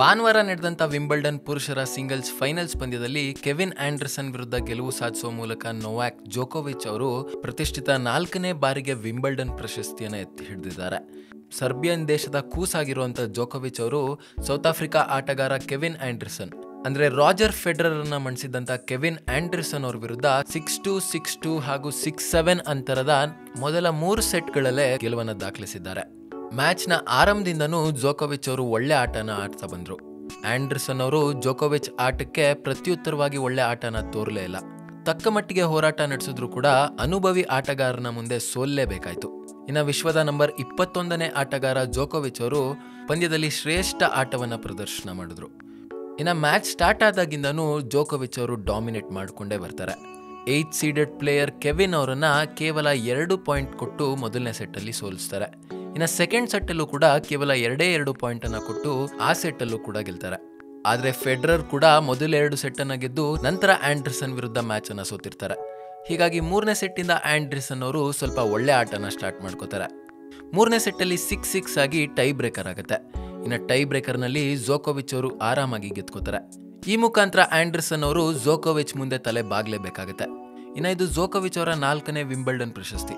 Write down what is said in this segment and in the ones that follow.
ಭಾನುವಾರ ನಡೆದಂಥ ವಿಂಬಲ್ಡನ್ ಪುರುಷರ ಸಿಂಗಲ್ಸ್ ಫೈನಲ್ಸ್ ಪಂದ್ಯದಲ್ಲಿ ಕೆವಿನ್ ಆಂಡರ್ಸನ್ ವಿರುದ್ಧ ಗೆಲುವು ಸಾಧಿಸುವ ಮೂಲಕ ನೊವಾಕ್ ಜೋಕೋವಿಚ್ ಅವರು ಪ್ರತಿಷ್ಠಿತ ನಾಲ್ಕನೇ ಬಾರಿಗೆ ವಿಂಬಲ್ಡನ್ ಪ್ರಶಸ್ತಿಯನ್ನು ಎತ್ತಿ ಹಿಡಿದಿದ್ದಾರೆ. ಸರ್ಬಿಯನ್ ದೇಶದ ಕೂಸಾಗಿರುವಂಥ ಜೋಕೋವಿಚ್ ಅವರು ಸೌತ್ ಆಫ್ರಿಕಾ ಆಟಗಾರ ಕೆವಿನ್ ಆಂಡರ್ಸನ್, ಅಂದ್ರೆ ರಾಜರ್ ಫೆಡರರ್ ಅನ್ನ ಮಣಿಸಿದಂತ ಕೆವಿನ್ ಆಂಡರ್ಸನ್ ಅವರ ವಿರುದ್ಧ ಸಿಕ್ಸ್ ಟು ಸಿಕ್ಸ್ ಟು ಹಾಗೂ ಸಿಕ್ಸ್ ಸೆವೆನ್ ಅಂತರದ ಮೊದಲ ಮೂರು ಸೆಟ್ಗಳಲ್ಲೇ ಗೆಲುವನ್ನು ದಾಖಲಿಸಿದ್ದಾರೆ. ಮ್ಯಾಚ್ನ ಆರಂಭದಿಂದನೂ ಜೋಕೋವಿಚ್ ಅವರು ಒಳ್ಳೆ ಆಟನ ಆಡ್ತಾ ಬಂದರು. ಆಂಡರ್ಸನ್ ಅವರು ಜೋಕೋವಿಚ್ ಆಟಕ್ಕೆ ಪ್ರತ್ಯುತ್ತರವಾಗಿ ಒಳ್ಳೆ ಆಟನ ತೋರಲೇ ಇಲ್ಲ. ತಕ್ಕ ಮಟ್ಟಿಗೆ ಹೋರಾಟ ನಡೆಸಿದ್ರು ಕೂಡ ಅನುಭವಿ ಆಟಗಾರನ ಮುಂದೆ ಸೋಲ್ಲೇಬೇಕಾಯ್ತು ಇನ್ನು ವಿಶ್ವದ ನಂಬರ್ ಇಪ್ಪತ್ತೊಂದನೇ ಆಟಗಾರ ಜೋಕೋವಿಚ್ ಅವರು ಪಂದ್ಯದಲ್ಲಿ ಶ್ರೇಷ್ಠ ಆಟವನ್ನು ಪ್ರದರ್ಶನ ಮಾಡಿದ್ರು. ಇನ್ನು ಮ್ಯಾಚ್ ಸ್ಟಾರ್ಟ್ ಆದಾಗಿಂದನೂ ಜೋಕೋವಿಚ್ ಅವರು ಡಾಮಿನೇಟ್ ಮಾಡಿಕೊಂಡೇ ಬರ್ತಾರೆ. ಏಯ್ತ್ ಸೀಡೆಡ್ ಪ್ಲೇಯರ್ ಕೆವಿನ್ ಅವರನ್ನು ಕೇವಲ ಎರಡು ಪಾಯಿಂಟ್ ಕೊಟ್ಟು ಮೊದಲನೇ ಸೆಟ್ಟಲ್ಲಿ ಸೋಲಿಸ್ತಾರೆ. ಇನ್ನು ಸೆಕೆಂಡ್ ಸೆಟ್ಟಲ್ಲೂ ಕೂಡ ಕೇವಲ ಎರಡೇ ಎರಡು ಪಾಯಿಂಟನ್ನು ಕೊಟ್ಟು ಆ ಸೆಟ್ಟಲ್ಲೂ ಕೂಡ ಗೆಲ್ತಾರೆ. ಆದರೆ ಫೆಡರರ್ ಕೂಡ ಮೊದಲೆರಡು ಸೆಟ್ ಸೆಟ್ಟನ್ನು ಗೆದ್ದು ನಂತರ ಆ್ಯಂಡ್ರಿಸನ್ ವಿರುದ್ಧ ಮ್ಯಾಚನ್ನು ಸೋತಿರ್ತಾರೆ. ಹೀಗಾಗಿ ಮೂರನೇ ಸೆಟ್ಟಿಂದ ಆ್ಯಂಡ್ರಿಸನ್ ಅವರು ಸ್ವಲ್ಪ ಒಳ್ಳೆ ಆಟನ ಸ್ಟಾರ್ಟ್ ಮಾಡ್ಕೋತಾರೆ. ಮೂರನೇ ಸೆಟ್ಟಲ್ಲಿ ಸಿಕ್ಸ್ ಸಿಕ್ಸ್ ಆಗಿ ಟೈ ಬ್ರೇಕರ್ ಆಗುತ್ತೆ. ಇನ್ನು ಟೈ ಬ್ರೇಕರ್ನಲ್ಲಿ ಜೋಕೋವಿಚ್ ಅವರು ಆರಾಮಾಗಿ ಗೆದ್ಕೋತಾರೆ. ಈ ಮುಖಾಂತರ ಆ್ಯಂಡ್ರಿಸನ್ ಅವರು ಜೋಕೋವಿಚ್ ಮುಂದೆ ತಲೆ ಬಾಗ್ಲೇಬೇಕಾಗುತ್ತೆ. ಇನ್ನು ಇದು ಜೋಕೋವಿಚ್ ಅವರ ನಾಲ್ಕನೇ ವಿಂಬಲ್ಡನ್ ಪ್ರಶಸ್ತಿ.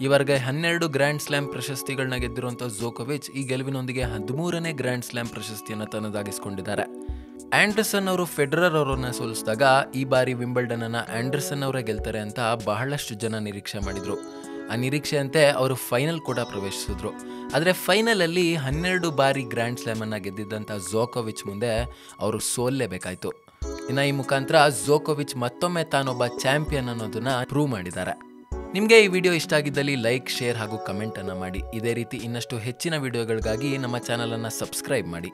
ಈವರೆಗೆ ಹನ್ನೆರಡು ಗ್ರ್ಯಾಂಡ್ ಸ್ಲ್ಯಾಮ್ ಪ್ರಶಸ್ತಿಗಳನ್ನ ಗೆದ್ದಿರುವಂಥ ಜೋಕೋವಿಚ್ ಈ ಗೆಲುವಿನೊಂದಿಗೆ ಹದಿಮೂರನೇ ಗ್ರ್ಯಾಂಡ್ ಸ್ಲ್ಯಾಮ್ ಪ್ರಶಸ್ತಿಯನ್ನು ತನ್ನದಾಗಿಸಿಕೊಂಡಿದ್ದಾರೆ. ಆಂಡರ್ಸನ್ ಅವರು ಫೆಡರರ್ ಅವರನ್ನ ಸೋಲಿಸಿದಾಗ ಈ ಬಾರಿ ವಿಂಬಲ್ಡನ್ ಅನ್ನ ಆಂಡರ್ಸನ್ ಅವರೇ ಗೆಲ್ತಾರೆ ಅಂತ ಬಹಳಷ್ಟು ಜನ ನಿರೀಕ್ಷೆ ಮಾಡಿದ್ರು. ಆ ನಿರೀಕ್ಷೆಯಂತೆ ಅವರು ಫೈನಲ್ ಕೂಡ ಪ್ರವೇಶಿಸಿದ್ರು. ಆದರೆ ಫೈನಲಲ್ಲಿ ಹನ್ನೆರಡು ಬಾರಿ ಗ್ರ್ಯಾಂಡ್ ಸ್ಲಾಮ್ ಅನ್ನ ಗೆದ್ದಿದ್ದಂಥ ಜೋಕೋವಿಚ್ ಮುಂದೆ ಅವರು ಸೋಲ್ಲೇಬೇಕಾಯ್ತು. ಇನ್ನು ಈ ಮುಖಾಂತರ ಜೋಕೋವಿಚ್ ಮತ್ತೊಮ್ಮೆ ತಾನೊಬ್ಬ ಚಾಂಪಿಯನ್ ಅನ್ನೋದನ್ನ ಪ್ರೂವ್ ಮಾಡಿದ್ದಾರೆ. ನಿಮಗೆ ಈ ವಿಡಿಯೋ ಇಷ್ಟ ಆಗಿದ್ದಲ್ಲಿ ಲೈಕ್, ಶೇರ್ ಹಾಗೂ ಕಮೆಂಟನ್ನು ಮಾಡಿ. ಇದೇ ರೀತಿ ಇನ್ನಷ್ಟು ಹೆಚ್ಚಿನ ವಿಡಿಯೋಗಳಿಗಾಗಿ ನಮ್ಮ ಚಾನಲನ್ನು ಸಬ್ಸ್ಕ್ರೈಬ್ ಮಾಡಿ.